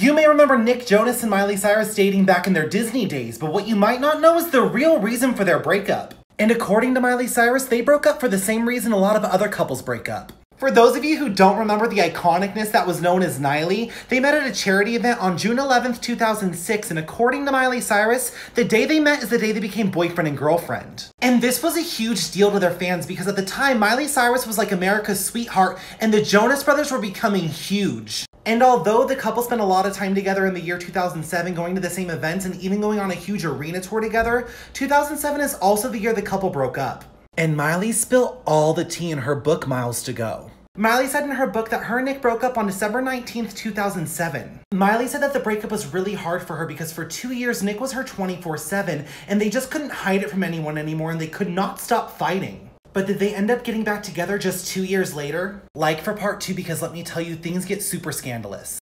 You may remember Nick Jonas and Miley Cyrus dating back in their Disney days, but what you might not know is the real reason for their breakup. And according to Miley Cyrus, they broke up for the same reason a lot of other couples break up. For those of you who don't remember the iconicness that was known as Niley, they met at a charity event on June 11th, 2006, and according to Miley Cyrus, the day they met is the day they became boyfriend and girlfriend. And this was a huge deal to their fans because at the time, Miley Cyrus was like America's sweetheart, and the Jonas Brothers were becoming huge. And although the couple spent a lot of time together in the year 2007 going to the same events and even going on a huge arena tour together, 2007 is also the year the couple broke up. And Miley spilled all the tea in her book Miles to Go. Miley said in her book that her and Nick broke up on December 19th, 2007. Miley said that the breakup was really hard for her because for two years, Nick was her 24 7, and they just couldn't hide it from anyone anymore and they could not stop fighting. But did they end up getting back together just two years later? Like for part two because let me tell you, things get super scandalous.